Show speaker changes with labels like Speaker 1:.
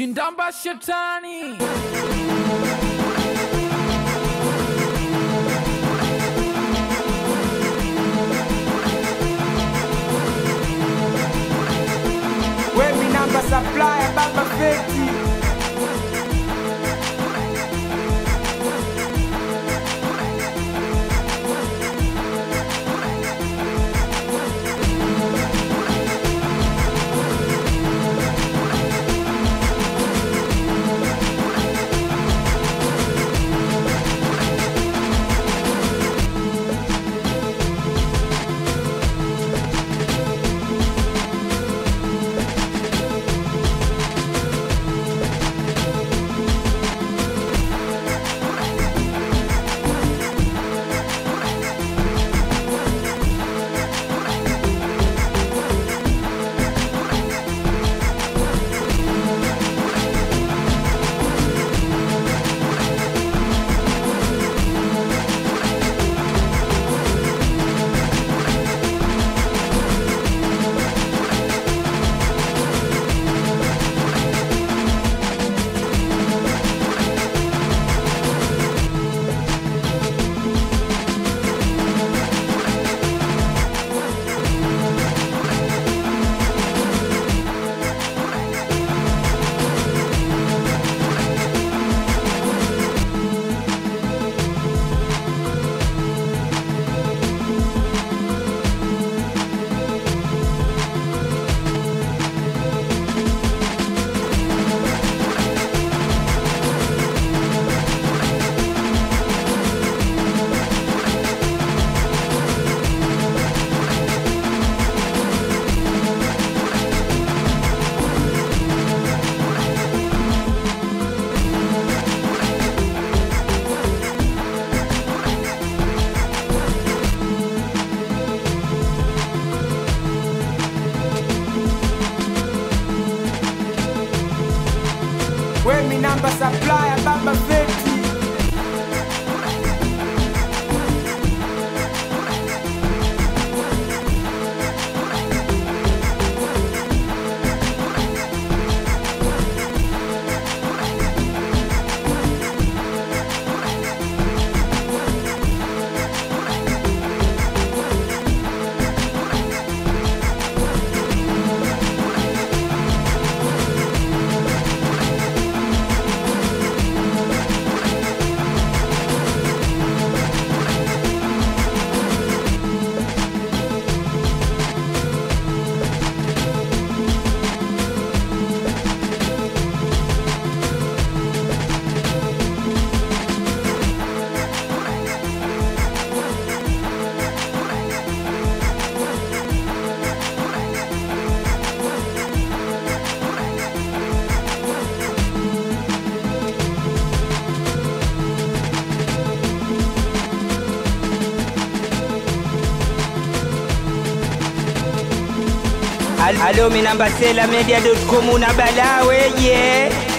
Speaker 1: Kindamba Shetani.
Speaker 2: When we number supply, Baba 50. number supplier, Bamba 50.
Speaker 3: Al alo media. Dot com. una balawe, yeah.